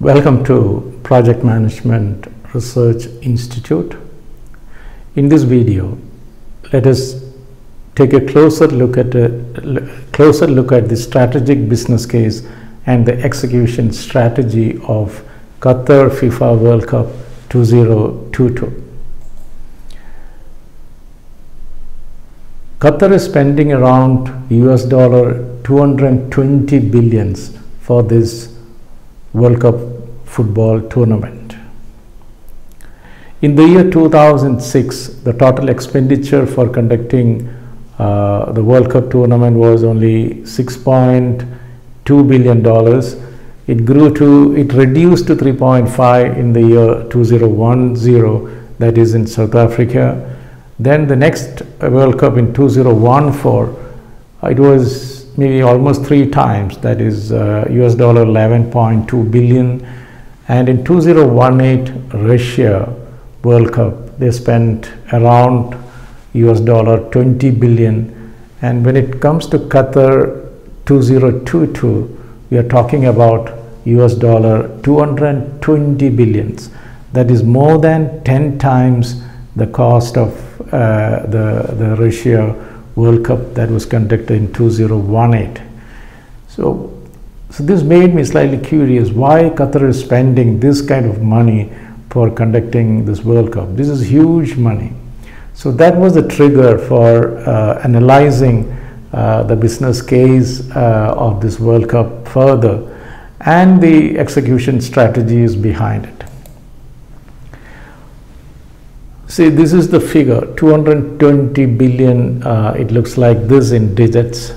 Welcome to Project Management Research Institute. In this video, let us take a closer look at uh, a closer look at the strategic business case and the execution strategy of Qatar FIFA World Cup 2022. Qatar is spending around US dollar 220 billions for this World Cup football tournament. In the year 2006, the total expenditure for conducting uh, the World Cup tournament was only 6.2 billion dollars. It grew to, it reduced to 3.5 in the year 2010, that is in South Africa. Then the next World Cup in 2014, it was maybe almost three times, that is uh, US dollar 11.2 billion. And in 2018 Russia World Cup, they spent around US dollar 20 billion. And when it comes to Qatar 2022, we are talking about US dollar 220 billions. That is more than 10 times the cost of uh, the, the Russia World Cup that was conducted in 2018. So, so this made me slightly curious why Qatar is spending this kind of money for conducting this World Cup. This is huge money. So that was the trigger for uh, analyzing uh, the business case uh, of this World Cup further and the execution strategies behind it. See, this is the figure 220 billion. Uh, it looks like this in digits.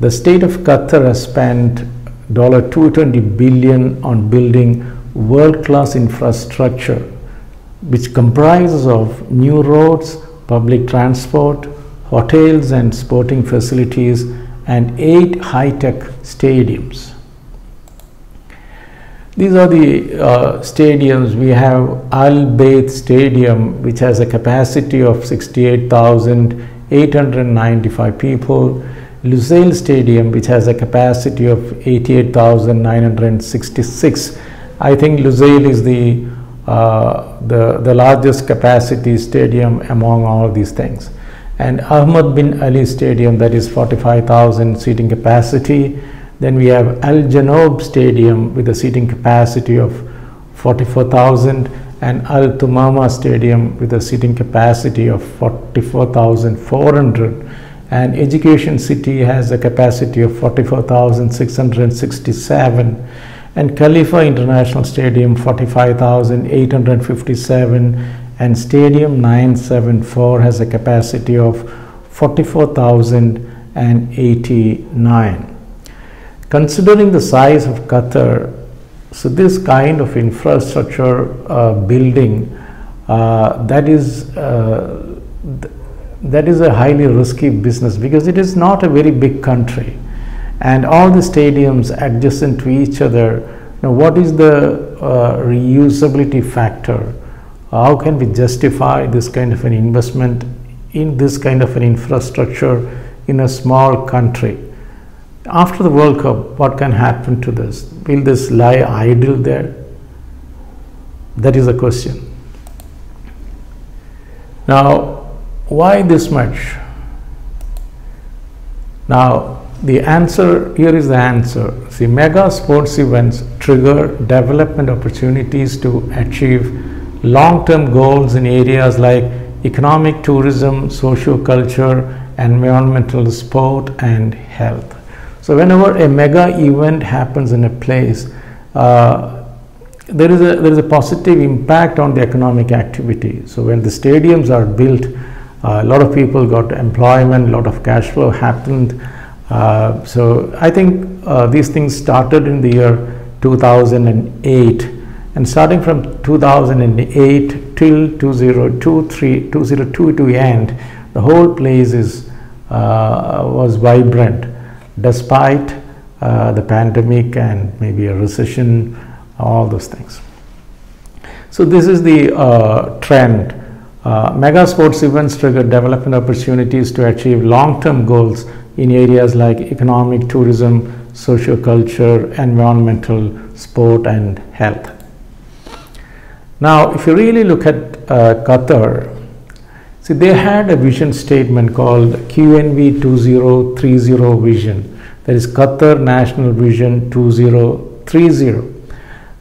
The state of Qatar has spent 220 billion on building world class infrastructure, which comprises of new roads, public transport, hotels, and sporting facilities, and eight high tech stadiums. These are the uh, stadiums. We have Al Bayt Stadium, which has a capacity of 68,895 people. Lusail Stadium, which has a capacity of 88,966. I think Lusail is the, uh, the, the largest capacity stadium among all these things. And Ahmad bin Ali Stadium, that is 45,000 seating capacity. Then we have Al Janoub Stadium with a seating capacity of 44,000 and Al Tumama Stadium with a seating capacity of 44,400 and Education City has a capacity of 44,667 and Khalifa International Stadium 45,857 and Stadium 974 has a capacity of 44,089. Considering the size of Qatar, so this kind of infrastructure uh, building uh, that is uh, th that is a highly risky business because it is not a very big country. And all the stadiums adjacent to each other now what is the uh, reusability factor? How can we justify this kind of an investment in this kind of an infrastructure in a small country after the World Cup, what can happen to this? Will this lie idle there? That is the question. Now, why this much? Now, the answer here is the answer. See, mega sports events trigger development opportunities to achieve long term goals in areas like economic tourism, socio culture, environmental sport, and health. So whenever a mega event happens in a place, uh, there is a there is a positive impact on the economic activity. So when the stadiums are built, uh, a lot of people got employment, a lot of cash flow happened. Uh, so I think uh, these things started in the year 2008, and starting from 2008 till 2023, 2022 end, the whole place is uh, was vibrant despite uh, the pandemic and maybe a recession, all those things. So this is the uh, trend. Uh, mega sports events trigger development opportunities to achieve long-term goals in areas like economic, tourism, socio-culture, environmental, sport and health. Now, if you really look at uh, Qatar, see they had a vision statement called QNV 2030 vision. That is Qatar National Vision 2030.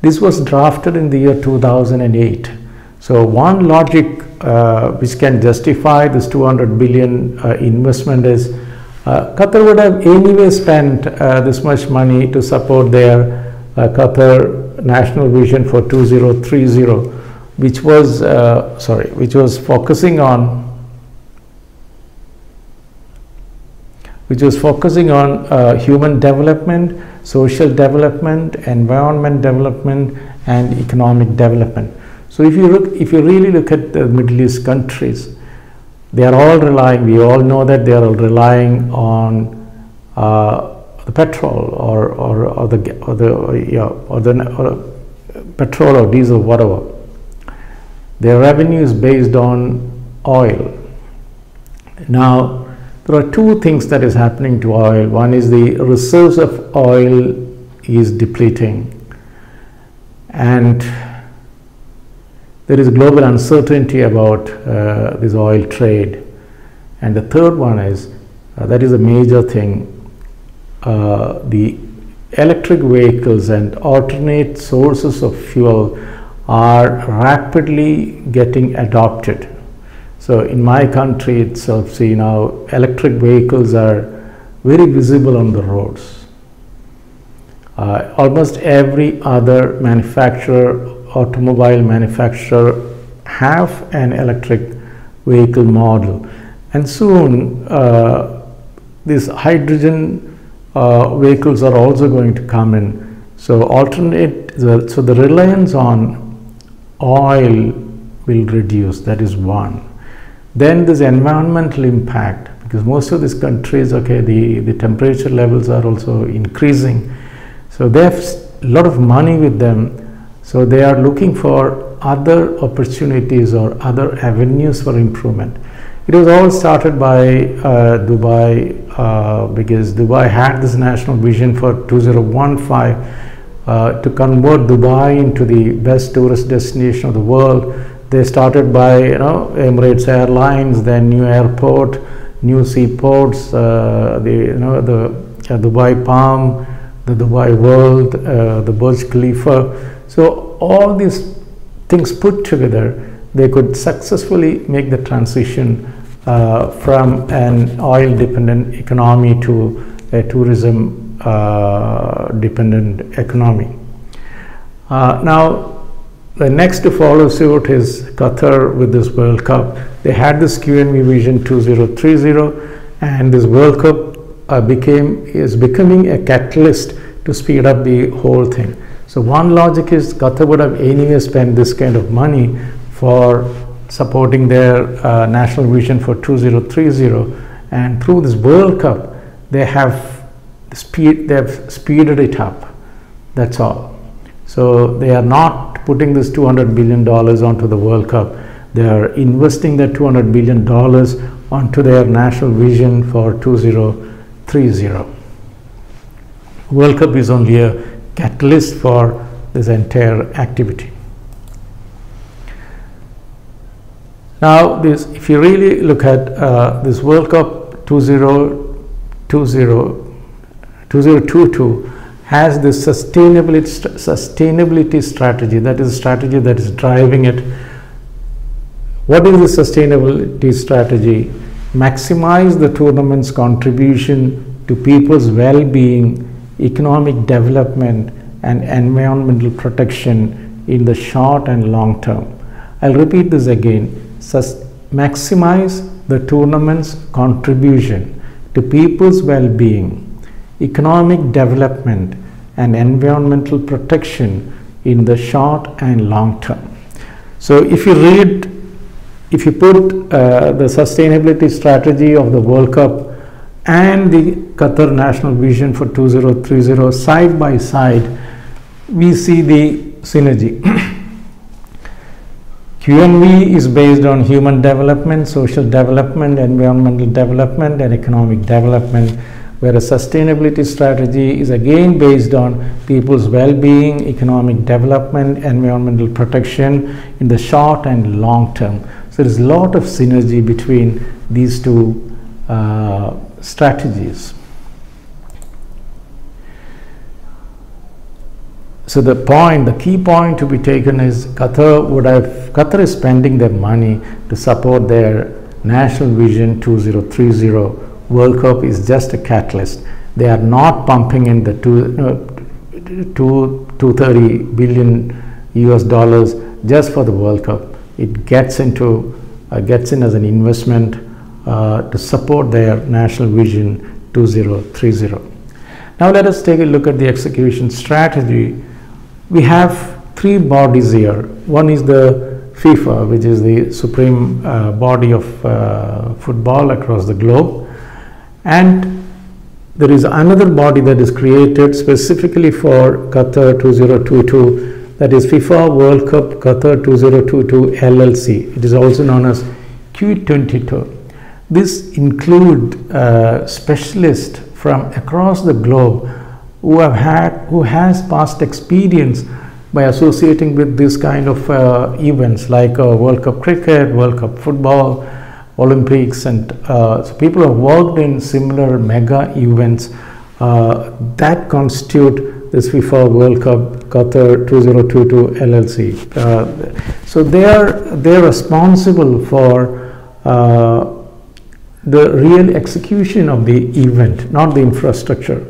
This was drafted in the year 2008. So one logic uh, which can justify this 200 billion uh, investment is uh, Qatar would have anyway spent uh, this much money to support their uh, Qatar National Vision for 2030, which was uh, sorry, which was focusing on which was focusing on uh, human development, social development, environment development, and economic development. So if you look, if you really look at the Middle East countries, they are all relying, we all know that they are all relying on uh, the petrol or, or, or the, or the, yeah, or the or petrol or diesel, whatever. Their revenue is based on oil. Now, there are two things that is happening to oil. One is the reserves of oil is depleting and there is global uncertainty about uh, this oil trade. And the third one is, uh, that is a major thing, uh, the electric vehicles and alternate sources of fuel are rapidly getting adopted. So in my country itself, see now electric vehicles are very visible on the roads. Uh, almost every other manufacturer automobile manufacturer have an electric vehicle model. And soon uh, these hydrogen uh, vehicles are also going to come in. So alternate so the reliance on oil will reduce. That is one then this environmental impact because most of these countries okay the the temperature levels are also increasing so they have a lot of money with them so they are looking for other opportunities or other avenues for improvement. It was all started by uh, Dubai uh, because Dubai had this national vision for 2015 uh, to convert Dubai into the best tourist destination of the world. They started by you know Emirates Airlines, then new airport, new seaports, uh, the you know the uh, Dubai Palm, the Dubai World, uh, the Burj Khalifa. So all these things put together, they could successfully make the transition uh, from an oil-dependent economy to a tourism-dependent uh, economy. Uh, now, the next to follow suit is Qatar with this World Cup. They had this QNV Vision 2030, and this World Cup uh, became is becoming a catalyst to speed up the whole thing. So one logic is Qatar would have anyway spent this kind of money for supporting their uh, national vision for 2030 and through this World Cup they have speed they have speeded it up that's all so they are not putting this 200 billion dollars onto the World Cup they are investing that 200 billion dollars onto their national vision for 2030 World Cup is only a catalyst for this entire activity. Now, this, if you really look at uh, this World Cup 2020, 2022 has this sustainability, sustainability strategy, that is strategy that is driving it. What is the sustainability strategy? Maximize the tournament's contribution to people's well-being economic development and environmental protection in the short and long term. I'll repeat this again. Sus maximize the tournament's contribution to people's well-being, economic development and environmental protection in the short and long term. So if you read, if you put uh, the sustainability strategy of the World Cup and the Qatar National Vision for 2030 side by side, we see the synergy. QNV is based on human development, social development, environmental development, and economic development. Where a sustainability strategy is again based on people's well-being, economic development, environmental protection in the short and long term. So there is a lot of synergy between these two uh, strategies. So the point, the key point to be taken is Qatar would have Qatar is spending their money to support their National Vision 2030 World Cup is just a catalyst. They are not pumping in the two, uh, two, 230 billion US dollars just for the World Cup. It gets into uh, gets in as an investment uh, to support their National Vision 2030. Now let us take a look at the execution strategy. We have three bodies here. One is the FIFA, which is the supreme uh, body of uh, football across the globe and there is another body that is created specifically for Qatar 2022 that is FIFA World Cup Qatar 2022 LLC. It is also known as Q22. This include uh, specialists from across the globe who have had who has past experience by associating with this kind of uh, events like uh, World Cup cricket, World Cup football, Olympics, and uh, so people have worked in similar mega events uh, that constitute this FIFA World Cup Qatar 2022 LLC. Uh, so they are they are responsible for uh, the real execution of the event, not the infrastructure.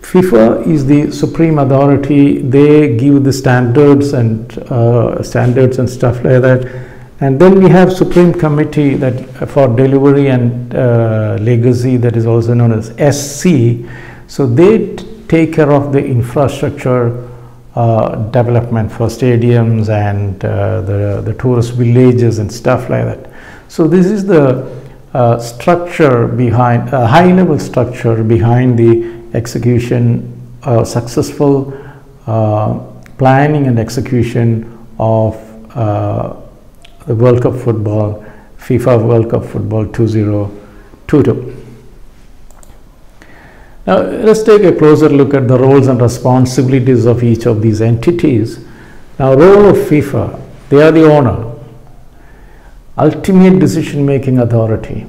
FIFA is the supreme authority. They give the standards and uh, standards and stuff like that and then we have Supreme Committee that for Delivery and uh, Legacy that is also known as SC. So they take care of the infrastructure uh, development for stadiums and uh, the, the tourist villages and stuff like that. So this is the uh, structure behind, a high level structure behind the execution, uh, successful uh, planning and execution of the World Cup football, FIFA World Cup football 2022. Now let's take a closer look at the roles and responsibilities of each of these entities. Now role of FIFA, they are the owner, ultimate decision making authority,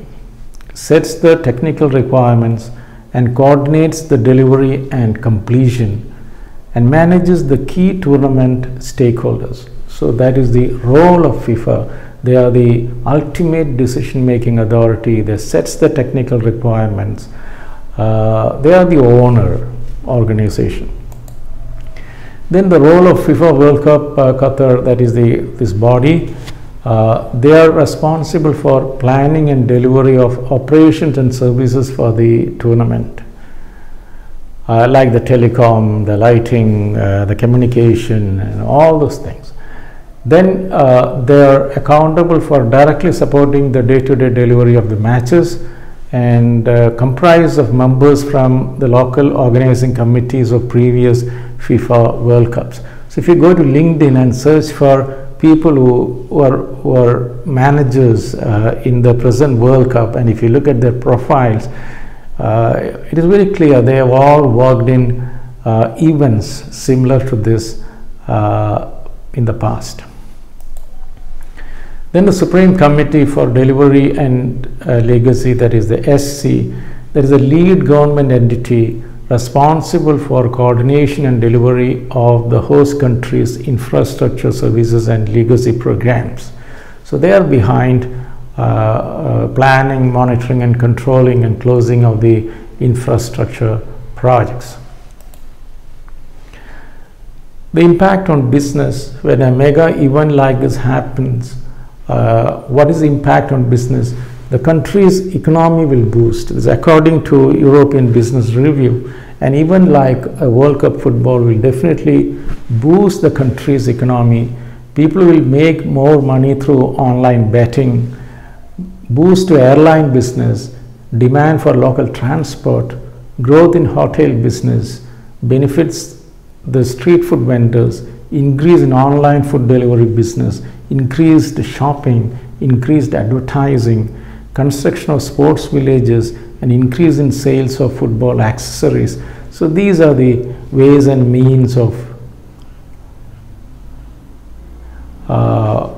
sets the technical requirements and coordinates the delivery and completion and manages the key tournament stakeholders. So that is the role of FIFA. They are the ultimate decision-making authority. They sets the technical requirements. Uh, they are the owner organization. Then the role of FIFA World Cup uh, Qatar, that is the this body, uh, they are responsible for planning and delivery of operations and services for the tournament. Uh, like the telecom, the lighting, uh, the communication, and all those things then uh, they are accountable for directly supporting the day-to-day delivery of the matches and uh, comprise of members from the local organizing committees of previous FIFA World Cups. So if you go to LinkedIn and search for people who, who, are, who managers uh, in the present World Cup and if you look at their profiles, uh, it is very clear they have all worked in uh, events similar to this uh, in the past. Then the Supreme Committee for Delivery and uh, Legacy, that is the SC, that is a lead government entity responsible for coordination and delivery of the host country's infrastructure services and legacy programs. So they are behind uh, uh, planning, monitoring and controlling and closing of the infrastructure projects. The impact on business when a mega event like this happens uh, what is the impact on business? The country's economy will boost. According to European Business Review. And even like a World Cup football will definitely boost the country's economy. People will make more money through online betting, boost to airline business, demand for local transport, growth in hotel business, benefits the street food vendors, increase in online food delivery business, increased shopping, increased advertising, construction of sports villages, and increase in sales of football accessories. So these are the ways and means of uh,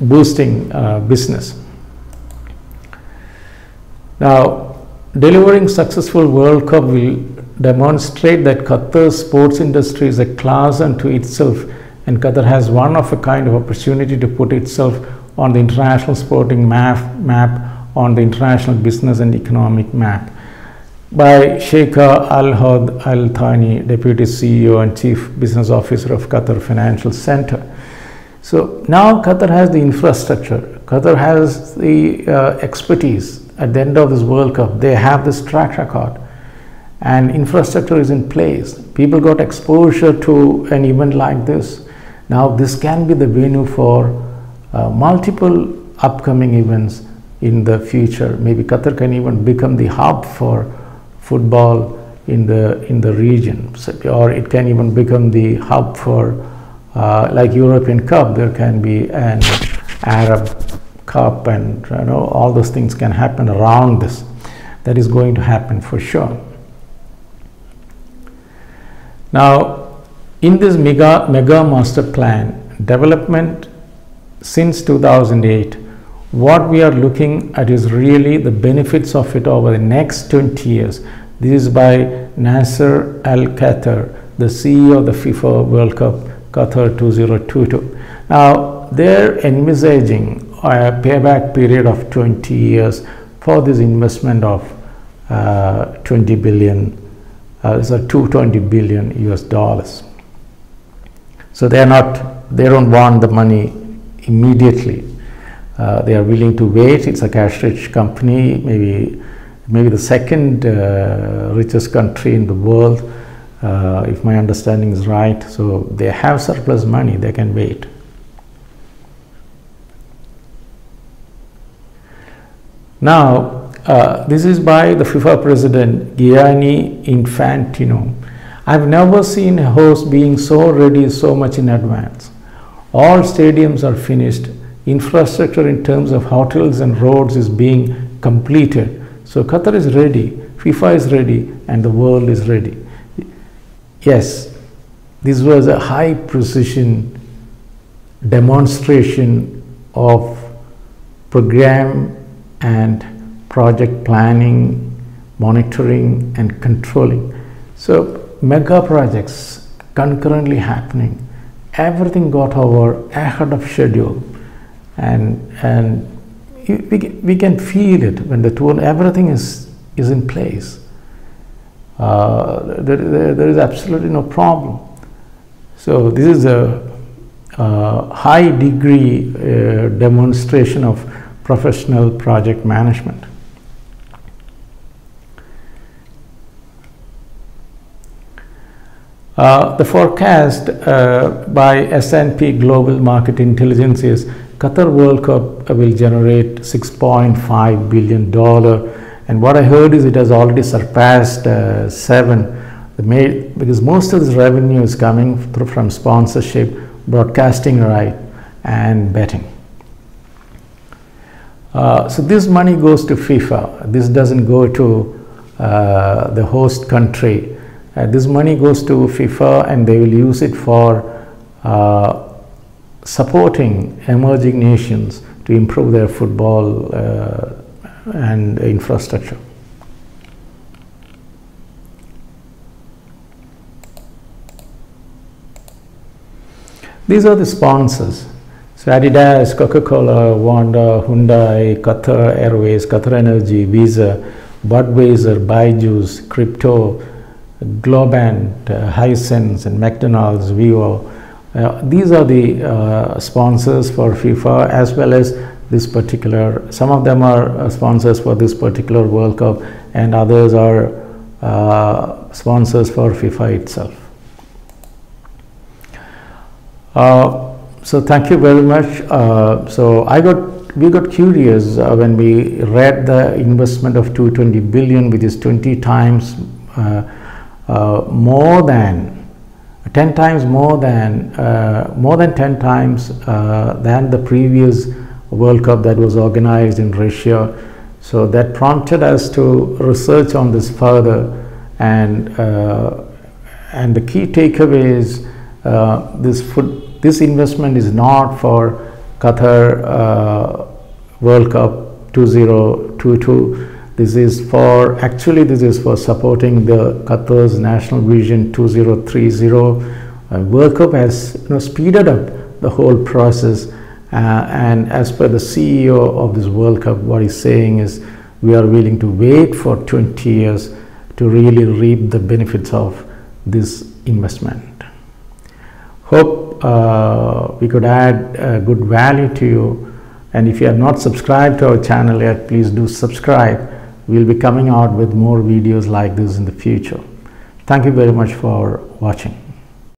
boosting uh, business. Now, delivering successful World Cup will demonstrate that Qatar's sports industry is a class unto itself and Qatar has one of a kind of opportunity to put itself on the international sporting map, map on the international business and economic map by Sheikh Al Had Al Thani, Deputy CEO and Chief Business Officer of Qatar Financial Center. So now Qatar has the infrastructure, Qatar has the uh, expertise at the end of this World Cup. They have this track record and infrastructure is in place. People got exposure to an event like this. Now this can be the venue for uh, multiple upcoming events in the future. Maybe Qatar can even become the hub for football in the in the region, or it can even become the hub for uh, like European Cup. There can be an Arab Cup, and you know all those things can happen around this. That is going to happen for sure. Now, in this mega mega master plan development since 2008 what we are looking at is really the benefits of it over the next 20 years. This is by Nasser Al Khater, the CEO of the FIFA World Cup Qatar 2022. Now, they're envisaging a payback period of 20 years for this investment of uh, 20 billion, uh, so 220 billion US dollars. So they are not, they don't want the money immediately uh, they are willing to wait. It's a cash-rich company, maybe maybe the second uh, richest country in the world, uh, if my understanding is right. So they have surplus money; they can wait. Now, uh, this is by the FIFA president Gianni Infantino. I've never seen a host being so ready so much in advance. All stadiums are finished infrastructure in terms of hotels and roads is being completed. So Qatar is ready, FIFA is ready, and the world is ready. Yes, this was a high precision demonstration of program and project planning, monitoring, and controlling. So mega projects concurrently happening. Everything got over ahead of schedule and and we, we can feel it when the tool everything is is in place uh, there, there, there is absolutely no problem so this is a, high degree uh, demonstration of professional project management Uh, the forecast uh, by S&P Global Market Intelligence is Qatar World Cup will generate 6.5 billion dollar. And what I heard is it has already surpassed uh, 7 because most of this revenue is coming from sponsorship broadcasting right and betting. Uh, so this money goes to FIFA. This doesn't go to uh, the host country uh, this money goes to FIFA and they will use it for uh, supporting emerging nations to improve their football uh, and infrastructure. These are the sponsors. So Adidas, Coca-Cola, Wanda, Hyundai, Qatar Airways, Qatar Energy, Visa, Budweiser, Byju's, Crypto, Globant, uh, Hisense and McDonald's, Vivo. Uh, these are the uh, sponsors for FIFA as well as this particular, some of them are uh, sponsors for this particular World Cup and others are uh, sponsors for FIFA itself. Uh, so thank you very much. so I got, we got curious when we read the investment of 220 billion which is 20 times uh, more than 10 times more than uh, more than 10 times uh, than the previous World Cup that was organized in Russia. So that prompted us to research on this further and uh, and the key takeaway is uh, this food, this investment is not for Qatar uh, World Cup 2022 this is for actually this is for supporting the Qatar's national vision 2030 uh, World Cup has you know, speeded up the whole process uh, and as per the CEO of this World Cup what he's saying is we are willing to wait for 20 years to really reap the benefits of this investment. Hope uh, we could add uh, good value to you and if you have not subscribed to our channel yet please do subscribe. We'll be coming out with more videos like this in the future. Thank you very much for watching.